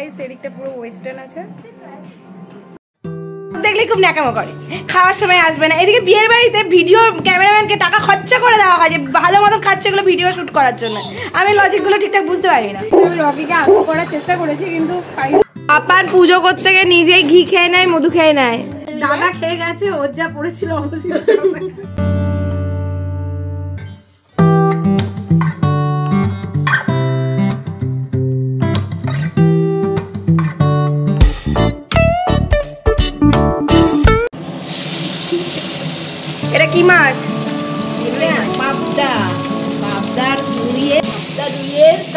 Guys এদিকটা পুরো western আছে। দেখলে খুব ন্যাকামো করে। খাওয়ার সময় আসবে না। এদিকে বিয়ের বাড়িতে ভিডিও ক্যামেরাম্যানকে টাকা খরচা করে দেওয়া হয় যে ভালো মতন খাচ্ছে এগুলো ভিডিও শুট করার জন্য। আমি লজিকগুলো ঠিকঠাক বুঝতে পারি না আমি রকিকে আগ্রহ করার চেষ্টা করেছি কিন্তু পারি পাপার পুজো করতে গিয়ে নিজেই ঘি খেয়ে নেয় মধু খেয়ে নেয়। দাদা খেয়ে গেছে ওর যা পড়েছিল অবশ্যই।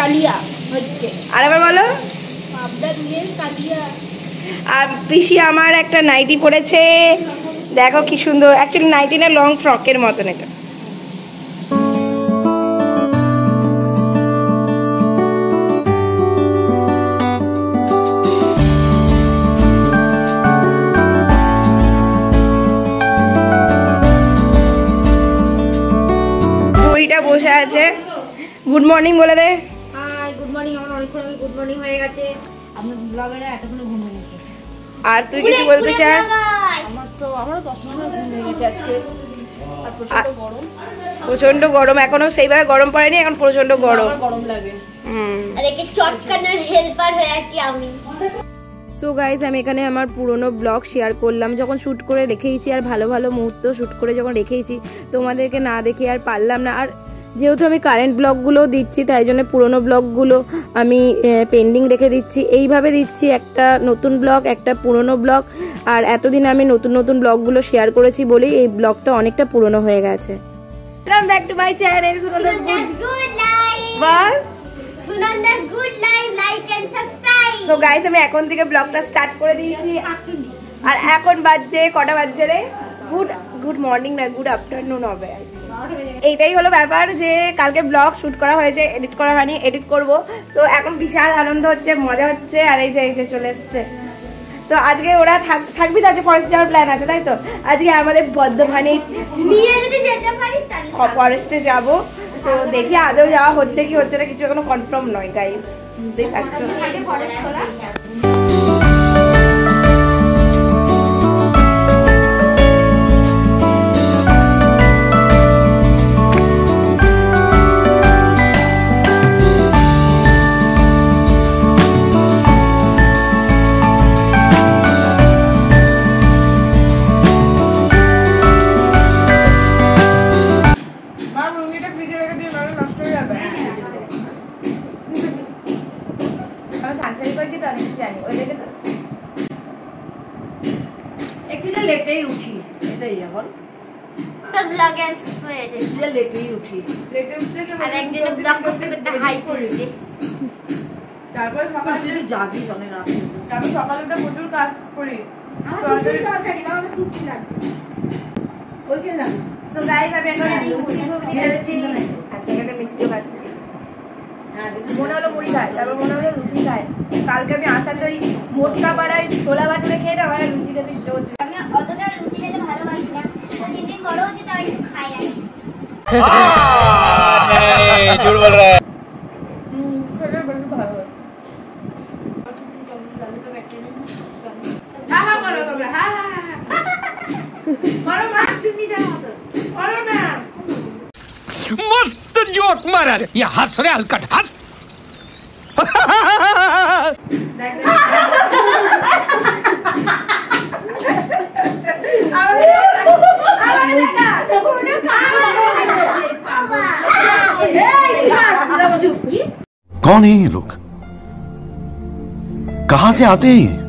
কালিয়া হচ্ছে। আর আবার বলো। পাবদা দুইয়ের কালিয়া। আর পিসি আমার একটা নাইটি পরেছে। দেখো কি সুন্দর। অ্যাকচুয়ালি নাইটি না লং ফ্রকের মতন এটা। বসে আছে। গুড মর্নিং বলে দে হাই গুড মর্নিং আমার অনেকক্ষণ আগে গুড মর্নিং হয়ে গেছে এতক্ষণ আর তুই কিছু বলতে চাস? আমার তো আমারও দশটার সময় ঘুম হয়ে আজকে। প্রচণ্ড গরম। প্রচণ্ড এখনও সেইভাবে গরম পড়েনি এখন প্রচণ্ড গরম। লাগে। হয়ে সো গাইজ আমি এখানে আমার পুরনো ব্লগ শেয়ার করলাম। যখন শ্যুট করে রেখেইছি আর ভালো ভালো মুহূর্ত শ্যুট করে যখন রেখেইছি তোমাদেরকে না দেখে আর পারলাম না। আর যেহেতু আমি কারেন্ট ব্লগগুলো দিচ্ছি তাই জন্য পুরনো ব্লগগুলো আমি পেন্ডিং রেখে দিচ্ছি। এইভাবে দিচ্ছি একটা নতুন ব্লগ একটা পুরনো ব্লগ আর এতদিন আমি নতুন নতুন ব্লগগুলো শেয়ার করেছি বলেই এই ব্লগটা অনেকটা পুরনো হয়ে গেছে। Welcome back to my channel Sunanda's good life Sunanda's good life like and subscribe so guys আমি এখন থেকে ব্লগটা স্টার্ট করে দিয়েছি। আর এখন বাজছে কটা বাজছে রে? গুড গুড মর্নিং না গুড আফটারনুন হবে। আর। এইটাই হলো ব্যাপার যে কালকে ব্লগ শুট করা হয়েছে এডিট করা হয়নি এডিট করব। তো এখন বিশাল আনন্দ হচ্ছে মজা হচ্ছে আর এই যে এই যে চলে এসছে। তো আজকে ওরা থাক- থাকবি তো আজকে ফরেস্ট যাওয়ার প্ল্যান আছে তাই তো? আজকে আমাদের বর্ধমানে নিয়ে যদি যেতে পারি ফরেস্টে যাব। তো দেখি আদৌ যাওয়া হচ্ছে কি হচ্ছে না কিছু এখনও কনফার্ম নয় গাইস বুঝতেই পারছ? আমি সানসারি তো কিছু জানি ওই দেখে তো একটু লেটেই উঠি এটাই এখন তো ব্লগ এন্ড হয়ে যাবে লেটেই উঠি। লেটে উঠলে কি আর একজন ব্লগ করতে করতে হাই করেছে তারপর সকালে তুই জাগি অনেক রাত তারপর সকালে উঠে প্রচুর কাজ করি। আমার সুন্দর তরকারি বাবা আমার লাগবে। ওইখানে যাবি। সো গাইস আমি এখন লুচি ঘুগনি খেয়েছি আর সেখানে মিষ্টিও খাচ্ছি হ্যাঁ হ্যাঁ, মনে হলো মুড়ি খায় তারপর মনে হলো লুচি খায়। কালকে আমি আসাতে ওই মোটকা পাড়ায় ছোলা বাটুরে খেয়ে না আমার লুচি খেতে জোর আমি অতটা লুচি খেতে ভালোবাসি না। তিন দিন বড় হচ্ছে তাই একটু খাই আমি ঝুট বল রে। হ্যাঁ হ্যাঁ করো তোমরা হ্যাঁ হ্যাঁ হ্যাঁ করো। जोक मारा रे ये हंस रे हलकट हंस कौन है ये लोग? कहाँ से आते हैं ये?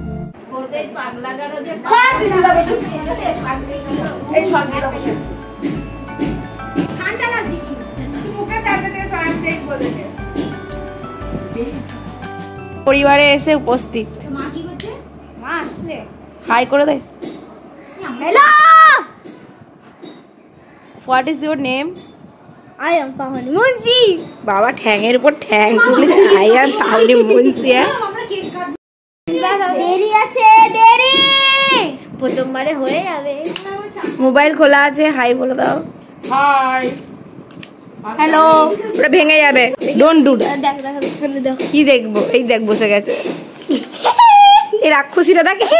পরিবারে এসে উপস্থিত। মা কি করছে মা আসছে। হাই করে দে। Hello what is your name I am Pahni Munshi বাবা ঠ্যাংয়ের উপর ঠ্যাং তুলে আই আর তাহলে বলছি হ্যাঁ? দেরি আছে দেরি। প্রথমবারে হয়ে যাবে। মোবাইল খোলা আছে। হাই বলে দাও। হাই হ্যালো ওটা ভেঙে যাবে। ডোন্ট ডু দেখ দেখ দেখ দেখ। কি দেখব? এই দেখ বসে গেছে। এই রাক্ষসীটা দেখে।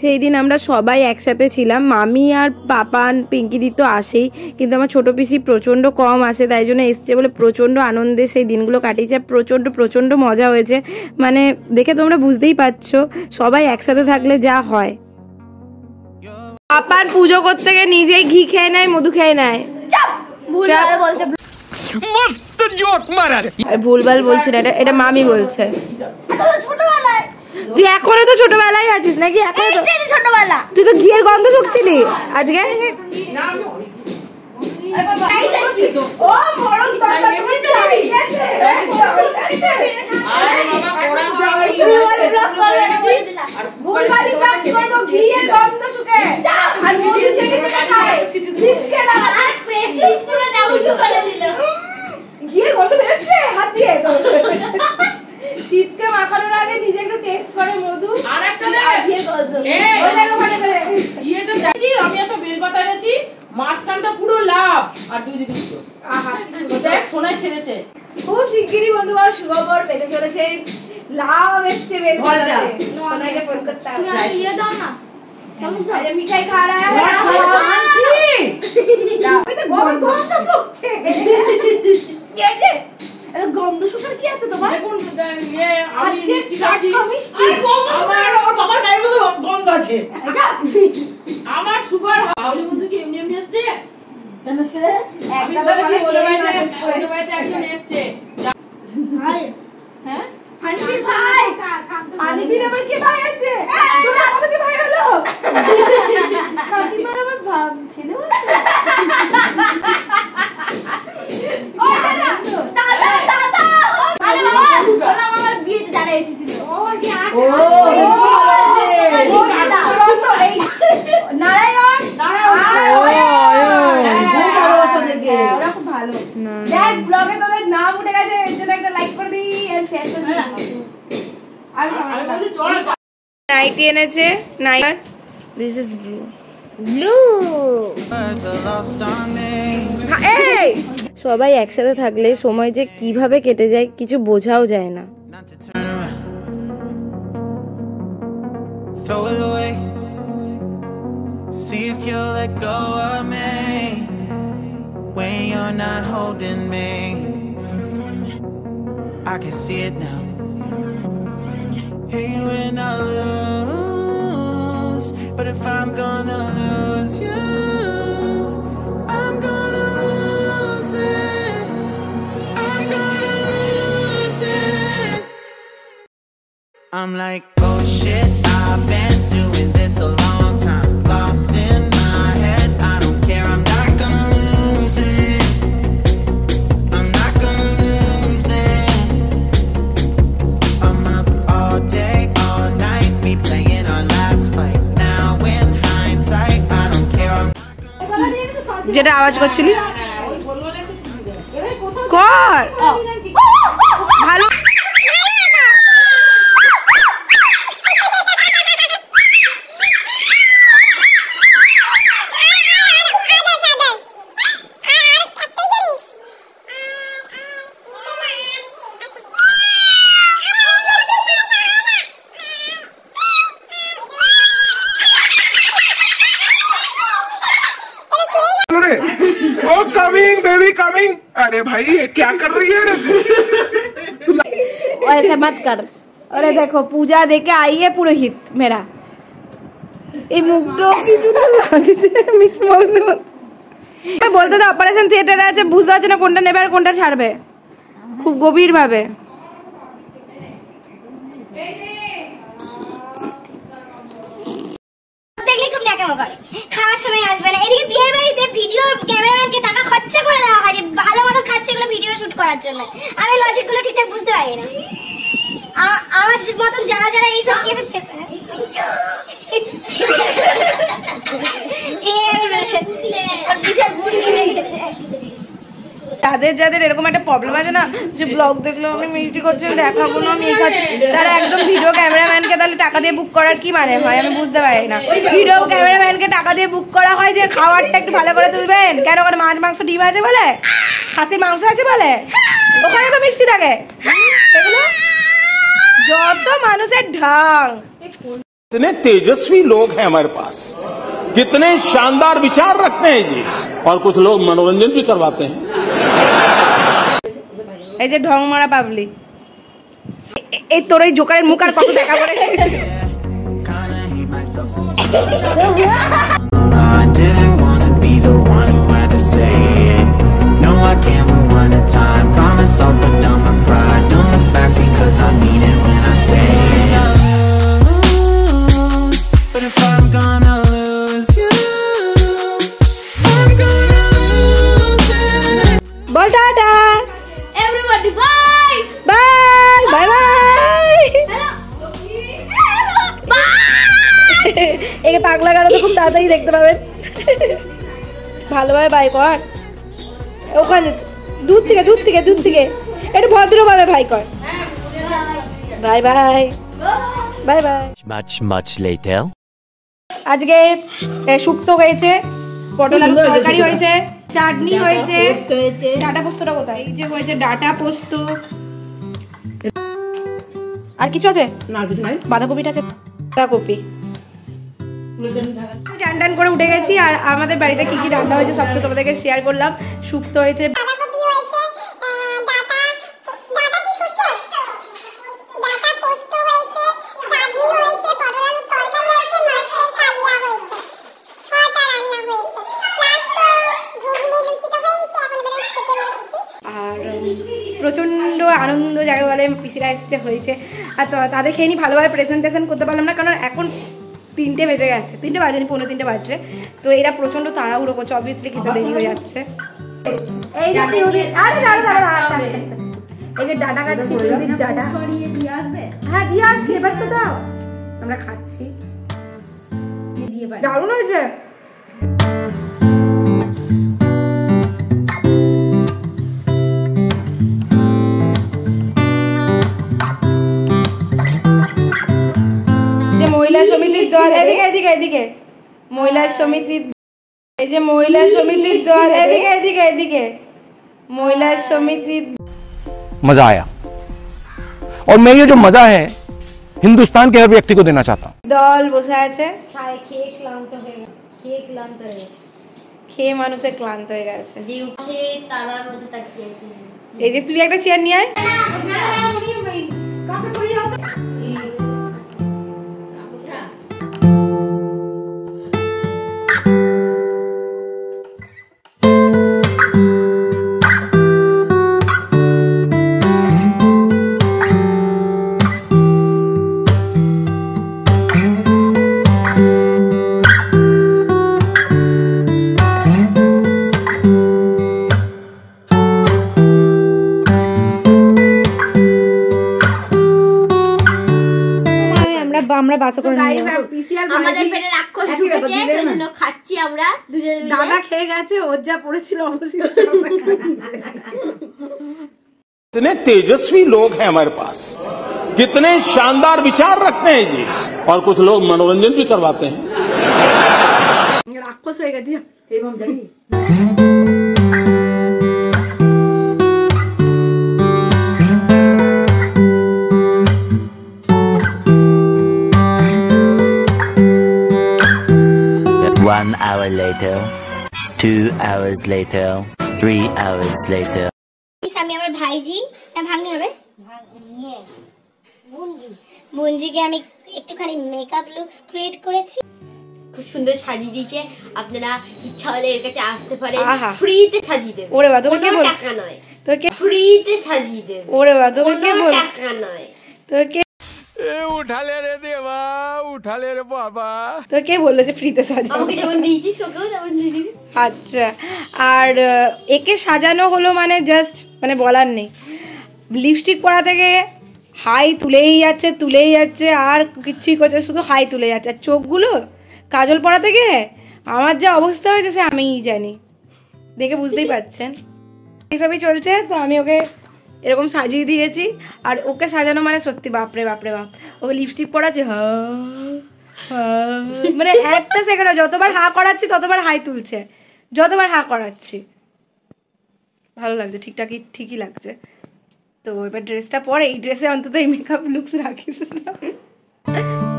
সেই দিন আমরা সবাই একসাথে ছিলাম। মামি আর পাপান পিঙ্কিদি তো আসেই কিন্তু আমার ছোট পিসি প্রচণ্ড কম আসে তাই জন্য এসছে বলে প্রচণ্ড আনন্দে সেই দিনগুলো কাটিয়েছে। আর প্রচণ্ড প্রচণ্ড মজা হয়েছে। মানে দেখে তোমরা বুঝতেই পারছ সবাই একসাথে থাকলে যা হয়। পাপান পুজো করতে গিয়ে নিজেই ঘি খেয়ে নেয় মধু খেয়ে নেয়। ভুলভাল মস্ত জোক মারার। ভুলভাল বলছি না এটা এটা মামি বলছে। তুই এখনও তো ছোটবেলায় আছিস নাকি? এখনও ছোটবেলা। তুই তো ঘিয়ের গন্ধ শুকছিলি আজকে? শিবকে মাখানোর আগে নিজে একটু টেস্ট করে মধু। আর একটা। ইয়েটা আমি একটা বেলপাতা এনেছি। মাঝখানটা পুরো লাভ আর দুই দিদি দেখ সোনায় ছেড়েছে। খুব শিগগিরই বন্ধু বন্ধুগণ শুভবর পেতে চলেছে। লাভ এসছে বের। সোনাইকে ফোন করতে হবে। ইয়ে দাও না। আরে মিঠাই খা রা আনছি। ওই তো গন্ধ শুকছে। কি আছে এত গন্ধ শুকার কি আছে তোমার? দেখুন ইয়ে আমি মিষ্টি আরে গন্ধ শুকার ওর বাবার গায়ে মধ্যে গন্ধ আছে। আমার সুগার হাউলি মধ্যে কি এমনি এমনি আসছে কেন সে? আমি একটা বলেছি তো ওদের মানে বাড়িতে massage করে ওদের বাড়িতে একজন এসছে। ভাই। হ্যাঁ? হানিফির ভাই। হানিফির আবার কে এনেছে নাইট দিস ইজ ব্লু এই সবাই একসাথে থাকলে সময় যে কীভাবে কেটে যায় কিছু বোঝাও যায় না. Throw it away. See if you'll let go of me when you're not holding me. I can see it now. Hey, when I but if I'm gonna lose you, I'm gonna lose it. I'm gonna lose it. I'm like, oh shit, I've been doing this a যেটা আওয়াজ করছিলি? কর। मत कर अरे देखो पूजा देके आई है पुरोहित मेरा এই মুখটা কিছুটা লাগছে মিকি মাউসের মতো এ বলতে তো অপারেশন থিয়েটারে আছে বুঝতে পারছে না কোনটা নেবে আর কোনটা ছাড়বে খুব গভীর ভাবে দেখলে খুব ন্যাকামো করে খাওয়ার সময় আসবে না এদিকে বিয়ের বাড়িতে ভিডিও ক্যামেরাম্যানকে টাকা খরচা করে দেওয়া হয় যে ভালো মতো খাচ্ছে এগুলো ভিডিও শুট করার জন্য আমি লজিক গুলো ঠিকঠাক বুঝতে পারি না আ- আমার যারা যারা যাদের যাদের এরকম একটা প্রবলেম আছে না, যে ব্লগ দেখল, আমি মিষ্টি করছি দেখাবো না, আমি খাচ্ছি, তারা একদম ভিডিও ক্যামেরাম্যানকে তাহলে টাকা দিয়ে বুক করার কি মানে হয়? আমি বুঝতে পারি না। ভিডিও ক্যামেরাম্যানকে টাকা দিয়ে বুক করা হয় যে খাবারটা একটু ভালো করে তুলবেন? কেন ওখানে মাছ, মাংস, ডিম আছে বলে? খাসির মাংস আছে বলে? ওখানে তো মিষ্টি থাকে। এগুলো যত মানুষের ঢং कितने तेजस्वी लोग हैं हमारे पास कितने शानदार विचार रखते हैं जी और कुछ लोग मनोरंजन भी करवाते हैं এই যে ঢং মারা পাবলিক এই তোর এই জোকারের মুখ আর কত দেখা করে Kinda hate myself sometimes. I didn't wanna be the one who had to say it. No, I can't time. Promise I'll put down my pride. Don't look back because I mean it when I say it. Lose, But if I'm gonna lose you, I'm gonna lose it. Ball tata everybody bye bye bye bye একে পাগলা গানো তো খুব তাড়াতাড়ি দেখতে পাবেন ভালোভাবে by কর ওখানে দূর থেকে দূর থেকে দূর থেকে। একটু ভদ্রভাবে ভাই কর bye bye. Bye bye. Much, much later. আজকে শুক্তো হয়েছে পটল আলু তরকারি হয়েছে চাটনি হয়েছে। ডাটা পোস্তটা কোথায়? এই যে হয়েছে ডাটা পোস্ত। আর কিছু আছে? না কিছু নাই। বাঁধাকপিটা আছে। বাঁধাকপি। চান টান করে উঠে গেছি আর আমাদের বাড়িতে কি কি রান্না হয়েছে সব তো তোমাদেরকে শেয়ার করলাম। শুক্তো হয়েছে এসছে হয়েছে। আর তো তাদের খেয়ে নি ভালোভাবে প্রেজেন্টেশন করতে পারলাম না কারণ এখন তিনটে বেজে গেছে। তিনটে বাজেনি পনেরো তিনটে বাজছে। তো এরা প্রচণ্ড তাড়াহুড়ো করছে অবভিয়াসলি খেতে দেরি হয়ে যাচ্ছে। এই যে আরে দাঁড়া দাঁড়া দাঁড়া। এই যে ডাটা খাচ্ছি পিউরির ডাটা। হ্যাঁ দিয়ে আসছি এবার তো দাও। আমরা খাচ্ছি। দারুণ হয়েছে। দল এদিকে এদিকে এদিকে মহিলা সমিতির এই যে মহিলা সমিতির দল এদিকে এদিকে এদিকে মহিলা সমিতির मजा आया और मैं ये जो मजा है हिंदुस्तान के हर व्यक्ति को देना चाहता हूँ দল বসে আছে খায় খেয়ে ক্লান্ত হয়ে গেছে খেয়ে ক্লান্ত হয়ে গেছে খেয়ে মানুষের ক্লান্ত হয়ে গেছে সে তারার মধ্যে তাকিয়েছে এই যে তুই একটা চেয়ার নিয়ে আয় দাদা খেয়ে গেছে ওর যা পড়েছিল অবশ্যই कितने तेजस्वी लोग हैं हमारे पास कितने शानदार विचार रखते हैं जी और कुछ लोग मनोरंजन भी करवाते हैं রাক্ষস হয়ে গেছি এই মাম One hour later. Two hours later. Three hours later. আমি আমার ভাইজি। না ভাঙনি হবে? বুঞ্জিকে আমি একটুখানি মেকআপ লুকস ক্রিয়েট করেছি। খুব সুন্দর সাজিয়ে দিয়েছে। আপনারা ইচ্ছা হলে এর কাছে আসতে পারেন। ফ্রিতে সাজিয়ে দেবে। ওরে বাবা, তোকে বল- টাকা নয়। তোকে ফ্রিতে সাজিয়ে দেবে। ওরে বাবা তোকে বল টাকা নয়। তোকে উঠালে রে দেবা উঠালে রে বাবা। তো কে বলল যে ফ্রিতে সাজা আমাকে যেমন দিয়েছিস ওকেও তেমন দিবি। আচ্ছা আর একে সাজানো হলো মানে জাস্ট মানে বলার নেই। লিপস্টিক পরা থেকে হাই তুলেই যাচ্ছে তুলেই যাচ্ছে আর কিচ্ছুই করছে শুধু হাই তুলে যাচ্ছে। আর চোখগুলো কাজল পরা থেকে আমার যা অবস্থা হয়েছে সে আমিই জানি। দেখে বুঝতেই পারছেন। এসবই চলছে তো আমি ওকে এরকম সাজিয়ে দিয়েছি। আর ওকে সাজানো মানে সত্যি, বাপরে বাপরে, বাপ। ওকে লিপস্টিক পরাচ্ছে, হ, হা। মানে একটা সেকেন্ড যতবার হা করাচ্ছি, ততবার হাই তুলছে। যতবার হা করাচ্ছি। ভালো লাগছে, ঠিকঠাকই, ঠিকই লাগছে। তো এবার ড্রেসটা পরে, এই ড্রেসে অন্তত এই মেকআপ লুকস রাখিস না।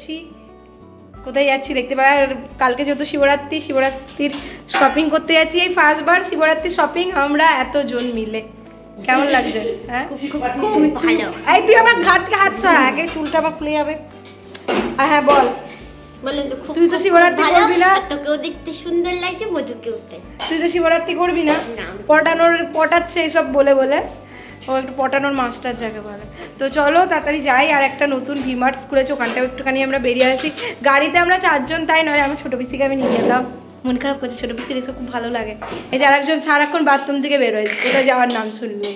বেরোচ্ছি কোথায় যাচ্ছি দেখতে পাই আর কালকে যেহেতু শিবরাত্রি শিবরাত্রির শপিং করতে যাচ্ছি। এই ফার্স্ট বার শিবরাত্রির শপিং আমরা এতজন মিলে। কেমন লাগছে? হ্যাঁ? খুব ভালো। এই তুই আমার ঘাট থেকে হাত ছাড়া আগে চুলটা আমার খুলে যাবে। হ্যাঁ বল। তুই তো শিবরাত্রি করবি না? তোকেও দেখতে সুন্দর লাগছে মধুকেও তুই তো শিবরাত্রি করবি না? না। পটানোর পটাচ্ছে এসব বলে বলে। ও একটু পটানোর মাস্টার যাকে বলে। তো চলো তাড়াতাড়ি যাই আর একটা নতুন ভিমার্ট খুলেছে ওখানটাও একটুখানি আমরা বেরিয়ে আসি। গাড়িতে আমরা চারজন তাই নয় আমি ছোটো পিসিকে আমি নিয়ে যেতাম মন খারাপ করছে ছোটো পিসির এসব খুব ভালো লাগে। এই যে আরেকজন সারাক্ষণ বাথরুম থেকে বেরোয় কোথাও যাওয়ার নাম শুনবে?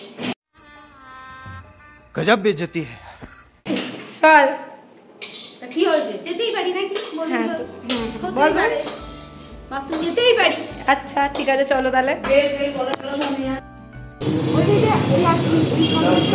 গজব বেজতি কি হয়েছে? হ্যাঁ বল আচ্ছা ঠিক আছে চলো তাহলে। これで親切に込めた。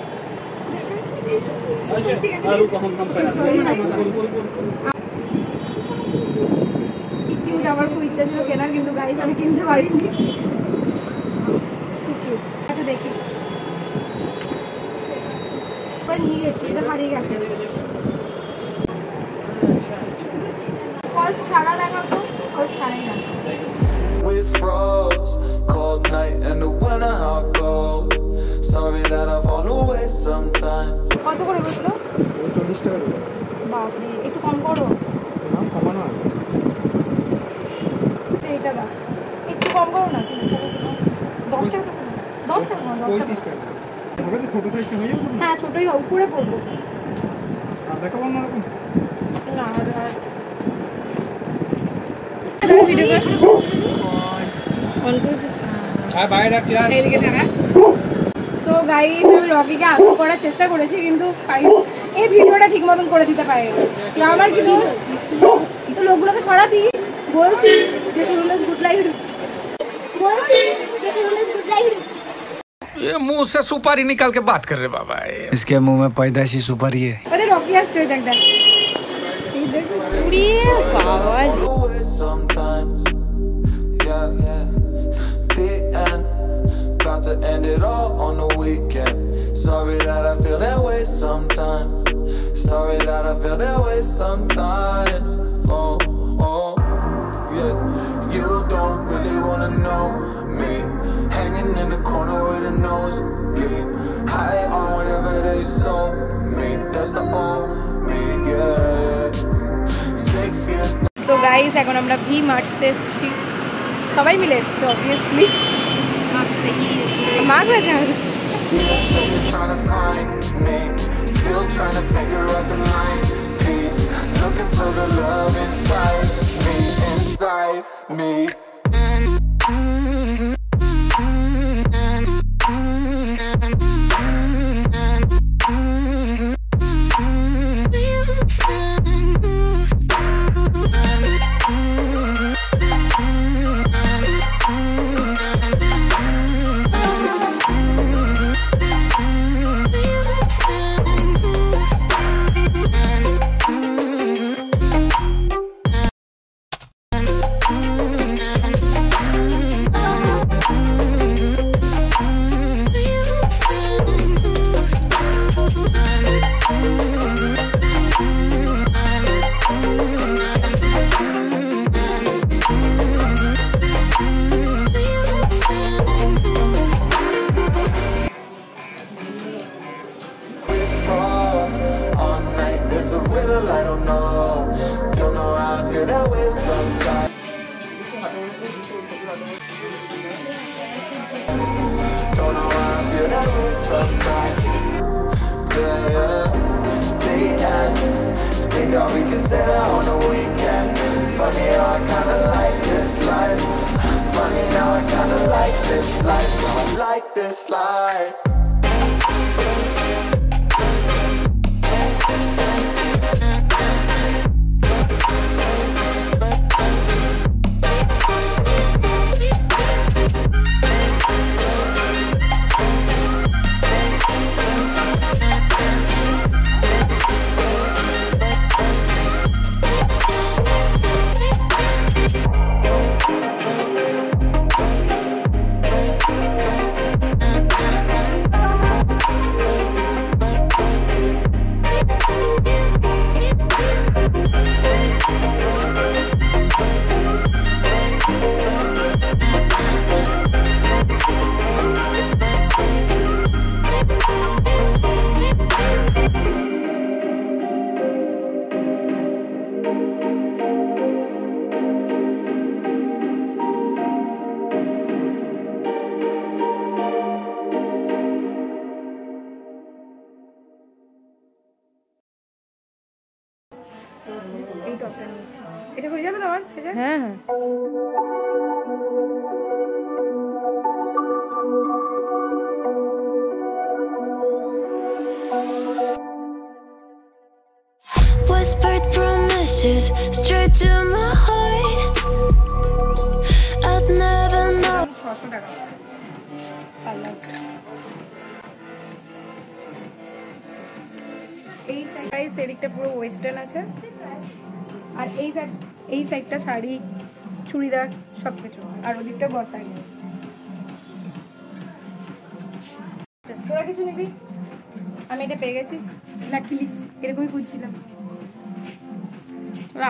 হারিয়ে গেছে ছাড়া দেখাও তো ছাড়াই with froze. Cold night and the winter hot cold. Sorry that I fall away sometimes. কত করে বসল বাপরে একটু কম করো। তো এইটা দাও। একটু কম করো না তিরিশ টাকা একটু কম। দশ টাকা তো কম। দশ টাকা কম, দশ টাকা। হ্যাঁ ছোটই হোক উপরে করব। না আর আর ভিডিও কর অন করেছিস এইদিকে দেখা। সো গাইস আমি রকিকে আউট করার চেষ্টা করেছি কিন্তু পাই এই ভিডিওটা ঠিক মতন করে দিতে পারি তো আমার কি দোষ তো লোকগুলোকে সরাতি বলতি যে শুনলেস গুড লাইফ বলছি যে শুনলে গুড লাইফ ये मुंह से सुपारी निकाल के बात कर रहे बाबा इसके मुंह में पैदाइशी सुपारी है ওদের রকি আসছে ওই দেখ দেখ এই Got to end it all on the weekend. Sorry that I feel that way sometimes. Sorry that I feel that way sometimes. Oh, oh, yeah. You don't really wanna know me. Hanging in the corner with a nosebleed. soulmate, that's the only, yeah. Six years so guys এখন আমরা V মার্টসে এসেছি সবাই মিলে এসেছি obviously মাগ আছে Still trying to find me, still trying to figure out the line. Looking for the love inside me, inside me. এই side এদিকটা পুরো ওয়েস্টার্ন আছে। আর এই সাইড এই সাইডটা শাড়ি, চুড়িদার সব কিছু আর ওদিকটা বসাই। তোরা কিছু নিবি? আমি এটা পেয়ে গেছি। লাকিলি এরকমই খুঁজছিলাম।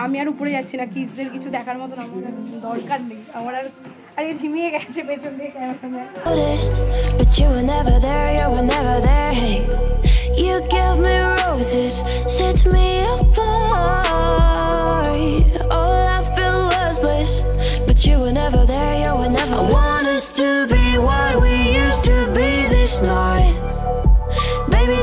আমি আর উপরে যাচ্ছি না কিসদের কিছু দেখার মতন আমার দরকার নেই। আমার আর আর এই ঝিমিয়ে গেছে পেছন দিয়ে roses, set me apart. All I felt was bliss, but you were never there, you were never. I want us to be what we used to be this night, baby.